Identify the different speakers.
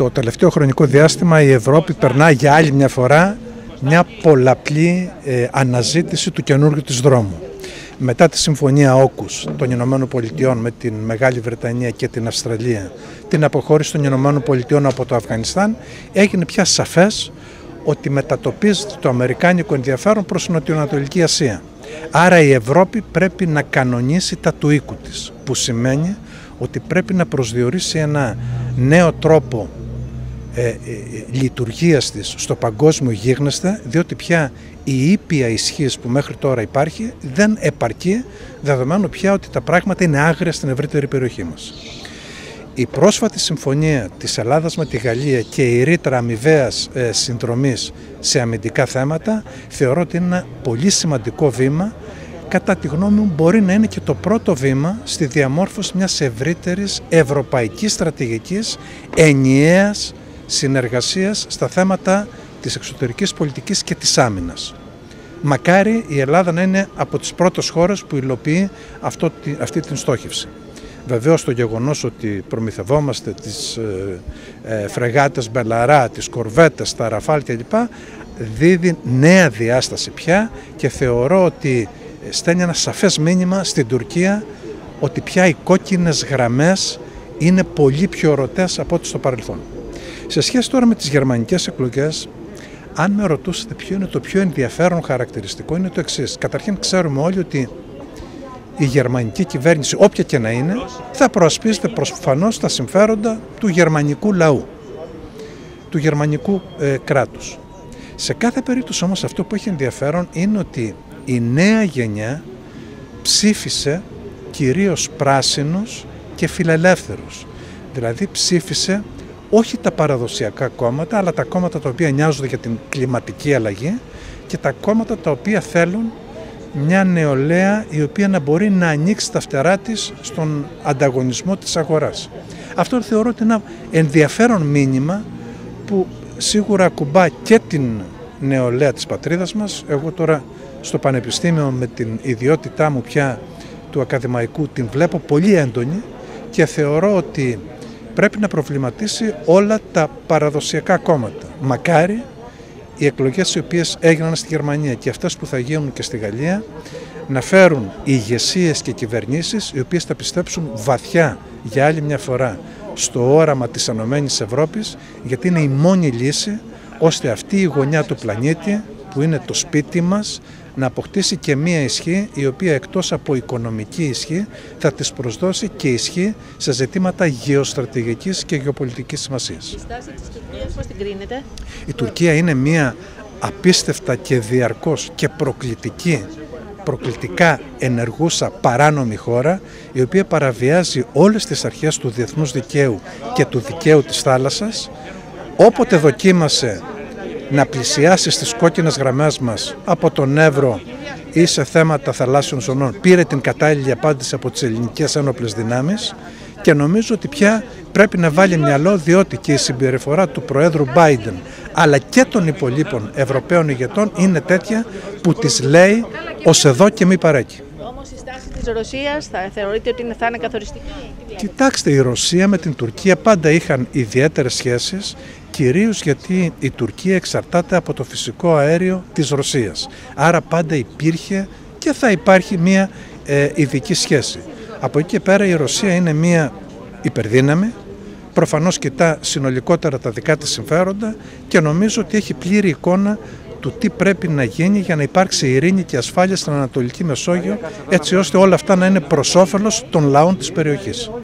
Speaker 1: το τελευταίο χρονικό διάστημα η Ευρώπη περνά για άλλη μια φορά μια πολλαπλή ε, αναζήτηση του καινούργιου της δρόμου. Μετά τη συμφωνία Όκους των Ηνωμένων Πολιτειών με την Μεγάλη Βρετανία και την Αυστραλία, την αποχώρηση των Ηνωμένων Πολιτειών από το Αφγανιστάν, έγινε πια σαφές ότι μετατοπίζεται το αμερικάνικο ενδιαφέρον προς την Νοτιοανατολική Ασία. Άρα η Ευρώπη πρέπει να κανονίσει τα του οίκου της, που σημαίνει ότι πρέπει να προσδιορίσει ένα νέο τρόπο ε, ε, λειτουργίας της στο παγκόσμιο γίγνεσθε, διότι πια η ήπια ισχύς που μέχρι τώρα υπάρχει δεν επαρκεί, δεδομένου πια ότι τα πράγματα είναι άγρια στην ευρύτερη περιοχή μας. Η πρόσφατη συμφωνία της Ελλάδας με τη Γαλλία και η ρήτρα αμοιβαίας ε, συνδρομής σε αμυντικά θέματα θεωρώ ότι είναι ένα πολύ σημαντικό βήμα κατά τη γνώμη μου μπορεί να είναι και το πρώτο βήμα στη διαμόρφωση μιας ευρύτερης ευρωπαϊκής στρατηγικής ενιαίας συνεργασίας στα θέματα της εξωτερικής πολιτικής και της άμυνας. Μακάρι η Ελλάδα να είναι από τις πρώτες χώρες που υλοποιεί αυτό, αυτή την στόχευση. Βεβαίως το γεγονός ότι προμηθευόμαστε τις ε, ε, φρεγάτες Μπελαρά, τις κορβέτες, τα Ραφάλ κλπ. δίδει νέα διάσταση πια και θεωρώ ότι στέλνει ένα σαφές μήνυμα στην Τουρκία ότι πια οι κόκκινες γραμμές είναι πολύ πιο ορατές από ό,τι στο παρελθόν. Σε σχέση τώρα με τις γερμανικές εκλογές, αν με ρωτούσατε ποιο είναι το πιο ενδιαφέρον χαρακτηριστικό, είναι το εξής. Καταρχήν ξέρουμε όλοι ότι η γερμανική κυβέρνηση, όποια και να είναι, θα προασπίζεται προφανώς τα συμφέροντα του γερμανικού λαού, του γερμανικού ε, κράτους. Σε κάθε περίπτωση όμως αυτό που έχει ενδιαφέρον είναι ότι η νέα γενιά ψήφισε κυρίως πράσινους και φιλελεύθερους. Δηλαδή ψήφισε όχι τα παραδοσιακά κόμματα, αλλά τα κόμματα τα οποία νοιάζονται για την κλιματική αλλαγή και τα κόμματα τα οποία θέλουν μια νεολαία η οποία να μπορεί να ανοίξει τα φτερά της στον ανταγωνισμό της αγοράς. Αυτό θεωρώ ότι είναι ένα ενδιαφέρον μήνυμα που σίγουρα ακουμπά και την νεολαία της πατρίδας μας. Εγώ τώρα στο Πανεπιστήμιο με την ιδιότητά μου πια του ακαδημαϊκού την βλέπω πολύ έντονη και θεωρώ ότι πρέπει να προβληματίσει όλα τα παραδοσιακά κόμματα. Μακάρι οι εκλογές οι οποίες έγιναν στη Γερμανία και αυτές που θα γίνουν και στη Γαλλία να φέρουν ηγεσίες και κυβερνήσεις οι οποίες θα πιστέψουν βαθιά για άλλη μια φορά στο όραμα της Ενωμένης Ευρώπης γιατί είναι η μόνη λύση ώστε αυτή η γωνιά του πλανήτη που είναι το σπίτι μας να αποκτήσει και μία ισχύ η οποία εκτός από οικονομική ισχύ θα της προσδώσει και ισχύ σε ζητήματα γεωστρατηγικής και γεωπολιτικής σημασίας.
Speaker 2: Η στάση της Τουρκίας πώς την κρίνεται;
Speaker 1: Η Τουρκία είναι μία απίστευτα και διαρκώς και προκλητική προκλητικά ενεργούσα παράνομη χώρα η οποία παραβιάζει όλες τις αρχές του διεθνούς δικαίου και του δικαίου της θάλασσας όποτε δοκίμασε να πλησιάσεις στις κόκκινες γραμμές μας από τον Εύρο ή σε θέματα θαλάσσιων ζωνών πήρε την κατάλληλη απάντηση από τις ελληνικές ένοπλες δυνάμεις και νομίζω ότι πια πρέπει να βάλει μυαλό διότι και η συμπεριφορά του Προέδρου Biden αλλά και των υπολείπων Ευρωπαίων ηγετών είναι τέτοια που τις λέει ως εδώ και μη παρέκει.
Speaker 2: Όμως η στάση της Ρωσίας θα θεωρείτε ότι θα είναι καθοριστική;
Speaker 1: Κοιτάξτε, η Ρωσία με την Τουρκία πάντα είχαν ιδιαίτερες σχέσεις κυρίως γιατί η Τουρκία εξαρτάται από το φυσικό αέριο της Ρωσίας. Άρα πάντα υπήρχε και θα υπάρχει μια ε, ειδική σχέση. Από εκεί και πέρα η Ρωσία είναι μια υπερδύναμη, προφανώς κοιτά συνολικότερα τα δικά της συμφέροντα και νομίζω ότι έχει πλήρη εικόνα του τι πρέπει να γίνει για να υπάρξει ειρήνη και ασφάλεια στην Ανατολική Μεσόγειο έτσι ώστε όλα αυτά να είναι προς όφελος των λαών της περιοχής.